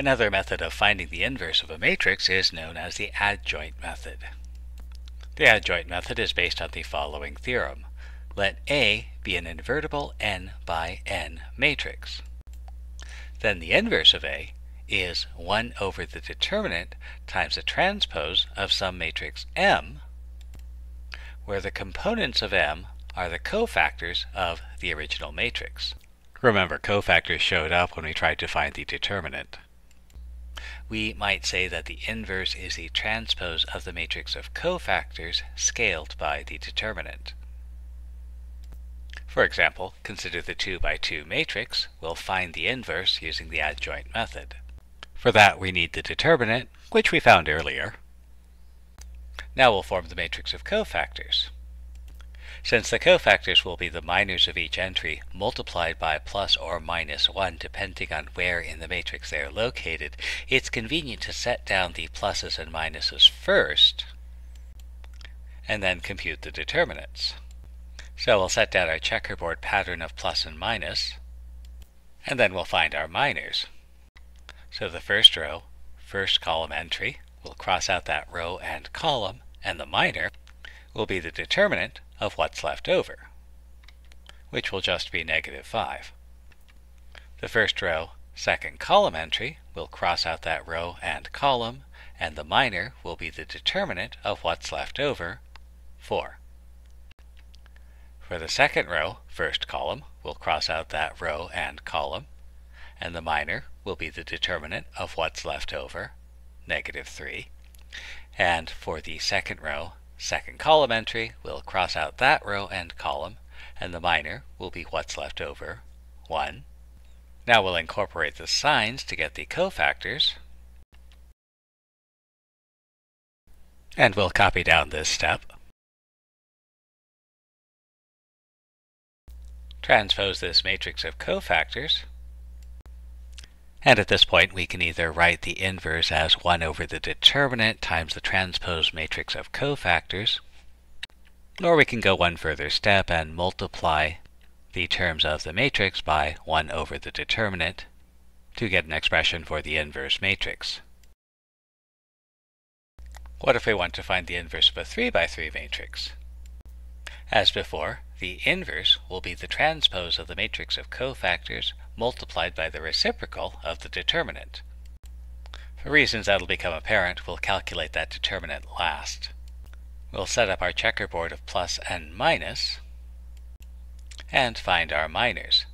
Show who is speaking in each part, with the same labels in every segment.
Speaker 1: Another method of finding the inverse of a matrix is known as the adjoint method. The adjoint method is based on the following theorem. Let A be an invertible n by n matrix. Then the inverse of A is 1 over the determinant times the transpose of some matrix M, where the components of M are the cofactors of the original matrix. Remember, cofactors showed up when we tried to find the determinant. We might say that the inverse is the transpose of the matrix of cofactors scaled by the determinant. For example, consider the 2 by 2 matrix. We'll find the inverse using the adjoint method. For that we need the determinant, which we found earlier. Now we'll form the matrix of cofactors. Since the cofactors will be the minors of each entry multiplied by plus or minus 1 depending on where in the matrix they are located, it's convenient to set down the pluses and minuses first and then compute the determinants. So we'll set down our checkerboard pattern of plus and minus, and then we'll find our minors. So the first row, first column entry, we'll cross out that row and column, and the minor will be the determinant of what's left over, which will just be negative 5. The first row, second column entry, will cross out that row and column, and the minor will be the determinant of what's left over, 4. For the second row, first column, we'll cross out that row and column, and the minor will be the determinant of what's left over, negative 3. And for the second row, second column entry, we'll cross out that row and column, and the minor will be what's left over, 1. Now we'll incorporate the signs to get the cofactors, and we'll copy down this step. transpose this matrix of cofactors. And at this point, we can either write the inverse as 1 over the determinant times the transpose matrix of cofactors, or we can go one further step and multiply the terms of the matrix by 1 over the determinant to get an expression for the inverse matrix. What if we want to find the inverse of a 3 by 3 matrix? As before, the inverse will be the transpose of the matrix of cofactors multiplied by the reciprocal of the determinant. For reasons that'll become apparent, we'll calculate that determinant last. We'll set up our checkerboard of plus and minus, and find our minors.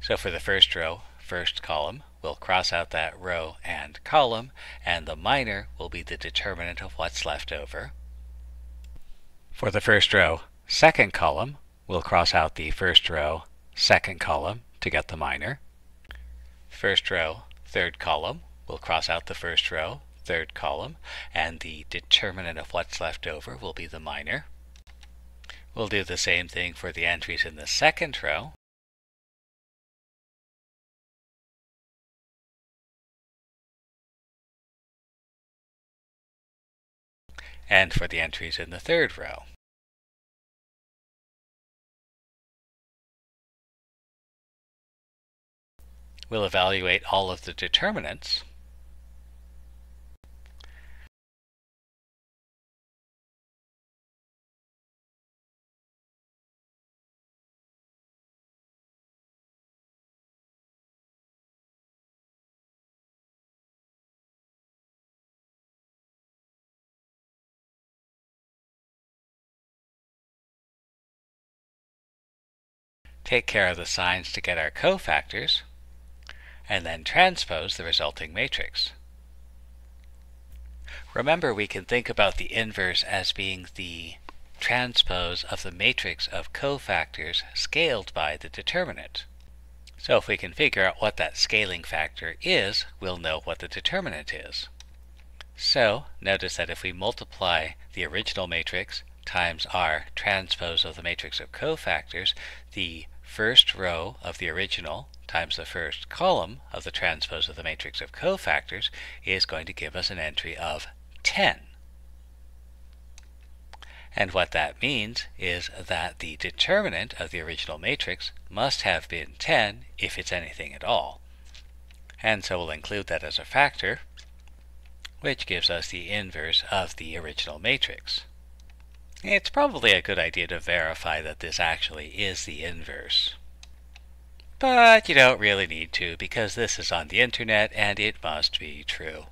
Speaker 1: So for the first row, first column, we'll cross out that row and column, and the minor will be the determinant of what's left over. For the first row, second column, we'll cross out the first row, second column to get the minor. First row, third column, we'll cross out the first row, third column, and the determinant of what's left over will be the minor. We'll do the same thing for the entries in the second row. and for the entries in the third row. We'll evaluate all of the determinants. take care of the signs to get our cofactors, and then transpose the resulting matrix. Remember, we can think about the inverse as being the transpose of the matrix of cofactors scaled by the determinant. So if we can figure out what that scaling factor is, we'll know what the determinant is. So notice that if we multiply the original matrix times our transpose of the matrix of cofactors, the first row of the original times the first column of the transpose of the matrix of cofactors is going to give us an entry of 10. And what that means is that the determinant of the original matrix must have been 10 if it's anything at all. and so we'll include that as a factor, which gives us the inverse of the original matrix. It's probably a good idea to verify that this actually is the inverse. But you don't really need to because this is on the internet and it must be true.